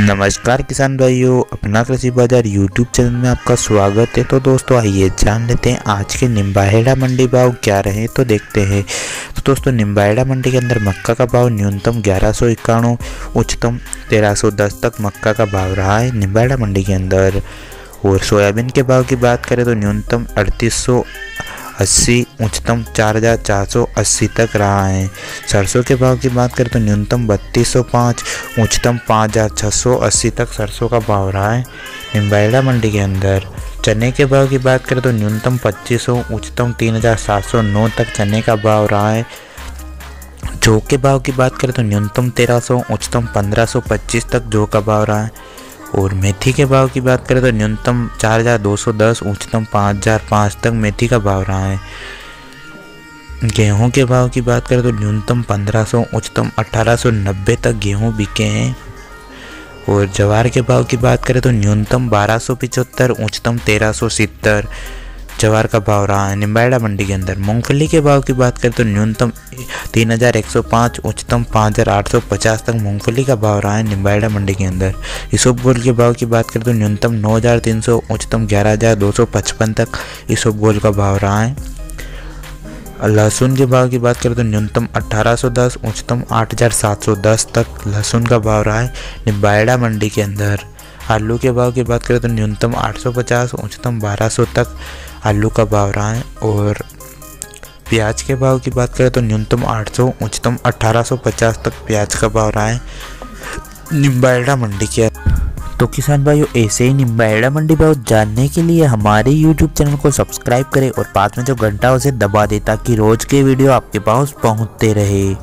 नमस्कार किसान भाइयों, अपना कृषि बाज़ार यूट्यूब चैनल में आपका स्वागत है। तो दोस्तों, आइए जान लेते हैं आज के निम्बाहेड़ा मंडी भाव क्या रहे तो देखते हैं। तो दोस्तों, निम्बाहेड़ा मंडी के अंदर मक्का का भाव न्यूनतम ग्यारह सौ इक्याणु उच्चतम तेरह सौ दस तक मक्का का भाव रहा है निम्बाहेड़ा मंडी के अंदर। और सोयाबीन के भाव की बात करें तो न्यूनतम अड़तीस सौ अस्सी, उच्चतम चार हज़ार चार सौ अस्सी तक रहा है। सरसों के भाव की बात करें तो न्यूनतम बत्तीस सौ पाँच, उच्चतम पाँच हज़ार छः सौ अस्सी तक सरसों का भाव रहा है। निम्बाइड़ा मंडी के अंदर चने के भाव की बात करें तो न्यूनतम पच्चीस सौ, उच्चतम तीन हज़ार सात सौ नौ तक चने का भाव रहा है। जौ के भाव की बात करें तो न्यूनतम तेरह सौ, उच्चतम पंद्रह सौ पच्चीस तक जौ का भाव रहा है। और मेथी के भाव की बात करें तो न्यूनतम चार हज़ार दो सौ दस, उच्चतम पाँच हज़ार पाँच तक मेथी का भाव रहा है। गेहूँ के भाव की बात करें तो न्यूनतम पंद्रह सौ, उच्चतम अठारह सौ नब्बे तक गेहूँ बिके हैं। और जवार के भाव की बात करें तो न्यूनतम बारह उच्चतम तेरह जवार का भाव रहा है। निम्बाड़ा मंडी के अंदर मूंगफली के भाव की बात करें तो न्यूनतम तीन हज़ार एक सौ पाँच, उच्चतम पाँच हज़ार आठ सौ पचास तक मूंगफली का भाव रहा है निम्बाड़ा मंडी के अंदर। इसोबगोल के भाव की बात करें तो न्यूनतम नौ हज़ार तीन सौ, उच्चतम ग्यारह हज़ार दो सौ पचपन तक इसोबगोल का भाव रहा है। लहसुन के भाव की बात करें तो न्यूनतम 1810 उच्चतम 8710 तक लहसुन का भाव रहा है निम्बाड़ा मंडी के अंदर। आलू के भाव की बात करें तो न्यूनतम 850 उच्चतम 1200 तक आलू का भाव रहा है। और प्याज के भाव की बात करें तो न्यूनतम 800 उच्चतम 1850 तक प्याज का भाव रहा है। निम्बाड़ा मंडी के तो किसान भाइयों, ऐसे ही निम्बाड़ा मंडी भाव जानने के लिए हमारे यूट्यूब चैनल को सब्सक्राइब करें और पास में जो घंटा उसे दबा दे ताकि रोज के वीडियो आपके पास पहुँचते रहे।